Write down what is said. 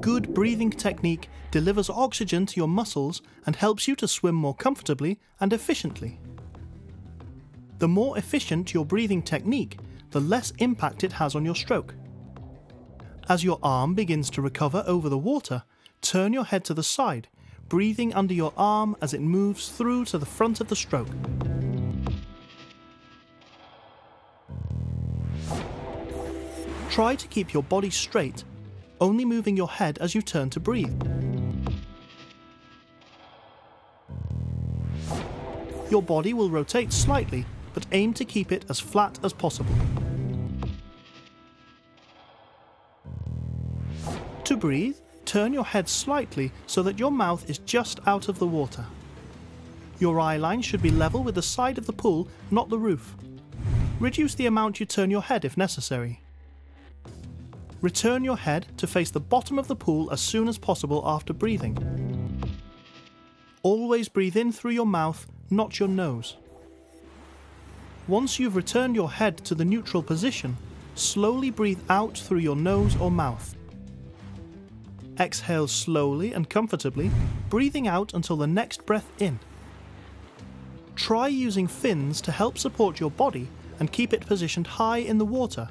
good breathing technique delivers oxygen to your muscles and helps you to swim more comfortably and efficiently. The more efficient your breathing technique, the less impact it has on your stroke. As your arm begins to recover over the water, turn your head to the side, breathing under your arm as it moves through to the front of the stroke. Try to keep your body straight, only moving your head as you turn to breathe. Your body will rotate slightly, but aim to keep it as flat as possible. To breathe, turn your head slightly so that your mouth is just out of the water. Your eye line should be level with the side of the pool, not the roof. Reduce the amount you turn your head if necessary. Return your head to face the bottom of the pool as soon as possible after breathing. Always breathe in through your mouth, not your nose. Once you've returned your head to the neutral position, slowly breathe out through your nose or mouth. Exhale slowly and comfortably, breathing out until the next breath in. Try using fins to help support your body and keep it positioned high in the water